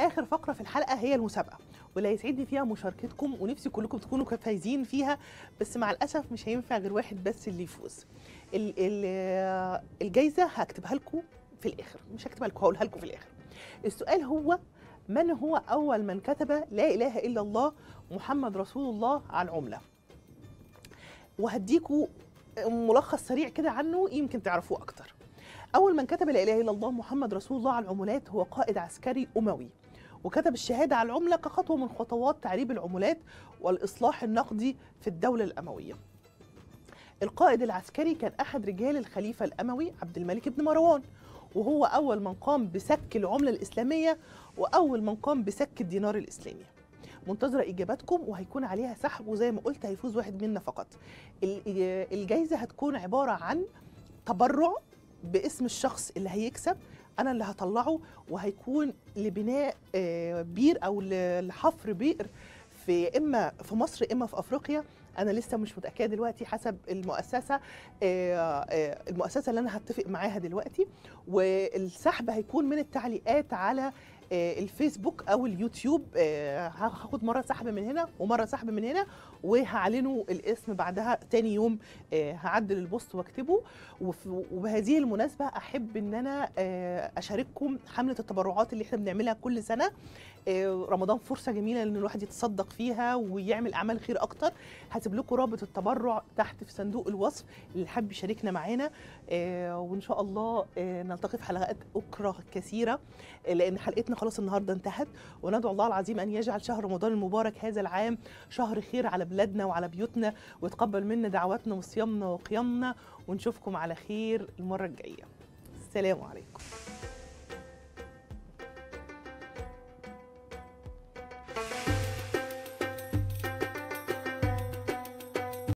آخر فقرة في الحلقة هي المسابقة واللي هيسعدني فيها مشاركتكم ونفسي كلكم تكونوا فايزين فيها بس مع الأسف مش هينفع غير واحد بس اللي يفوز. ال- ال- الجايزة هكتبها لكم في الآخر مش هكتبها لكم هقولها لكم في الآخر. السؤال هو من هو أول من كتب لا إله إلا الله محمد رسول الله على العمله وهديكوا ملخص سريع كده عنه يمكن تعرفوه أكتر. أول من كتب لا إله إلا الله محمد رسول الله على العملات هو قائد عسكري أموي. وكتب الشهادة على العملة كخطوة من خطوات تعريب العملات والإصلاح النقدي في الدولة الأموية. القائد العسكري كان أحد رجال الخليفة الأموي عبد الملك بن مروان وهو أول من قام بسك العملة الإسلامية وأول من قام بسك الدينار الإسلامي. منتظره اجاباتكم وهيكون عليها سحب وزي ما قلت هيفوز واحد منا فقط. ال- الجايزة هتكون عبارة عن تبرع باسم الشخص اللي هيكسب أنا اللي هطلعه وهيكون لبناء آه، بير أو لحفر بئر في اما في مصر اما في افريقيا. أنا لسه مش متأكدة دلوقتي حسب المؤسسة آه، آه، المؤسسة اللي أنا هتفق معاها دلوقتي. والسحب هيكون من التعليقات على الفيسبوك أو اليوتيوب آه، هاخد مرة سحب من هنا ومرة سحب من هنا وهعلنوا الاسم بعدها تاني يوم آه، هعدل البوست واكتبه. وبهذه المناسبة أحب إن أنا آه، أشارككم حملة التبرعات اللي إحنا بنعملها كل سنة. آه، رمضان فرصة جميلة إن الواحد يتصدق فيها ويعمل أعمال خير أكتر. هسيب لكم رابط التبرع تحت في صندوق الوصف اللي حابب يشاركنا معانا. آه، وإن شاء الله آه، نلتقي في حلقات أخرى كثيرة آه، لأن حلقتنا خلاص النهارده انتهت. وندعو الله العظيم أن يجعل شهر رمضان المبارك هذا العام شهر خير على بلادنا وعلى بيوتنا ويتقبل منا دعواتنا وصيامنا وقيامنا ونشوفكم على خير المرة الجاية. السلام عليكم. Thank you.